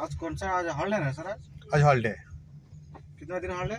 आज कौन सा आज हॉलिडे है सर आज? आज हॉलीडे कितना दिन हॉलिडे